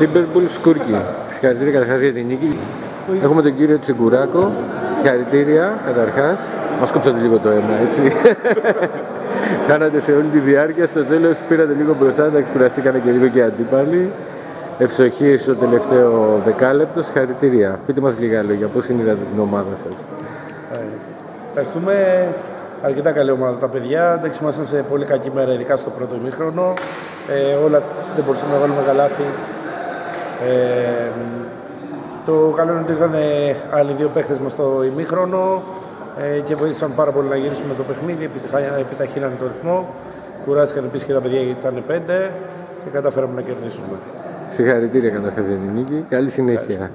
Timberbulls Σκούρκοι. Συγχαρητήρια καταρχάς για την νίκη. Έχουμε τον κύριο Τσιγκουράκο. Συγχαρητήρια καταρχάς. Μας κόψατε λίγο το αίμα, έτσι. Κάνατε σε όλη τη διάρκεια. Στο τέλος πήρατε λίγο μπροστά, τα ξεπεράστηκανε και λίγο και οι αντίπαλοι. Ευστοχείς στο τελευταίο δεκάλεπτο. Συγχαρητήρια. Πείτε μας λίγα λόγια, πώς είδατε την ομάδα σας. Ευχαριστούμε. Αρκετά καλή ομάδα τα παιδιά. Εντάξει, ήμασταν σε πολύ κακή μέρα, ειδικά στο πρώτο ημίχρονο. Ε, όλα δεν μπορούσαμε να βάλουμε καλάθι. Ε, το καλό είναι ότι ήρθαν άλλοι δύο παίχτες μας στο ημίχρονο ε, και βοήθησαν πάρα πολύ να γυρίσουμε το παιχνίδι. Επιταχύνανε το ρυθμό. Κουράστηκαν επίσης και τα παιδιά γιατί ήταν πέντε και καταφέραμε να κερδίσουμε. Συγχαρητήρια καταρχάς για την νίκη. Καλή συνέχεια.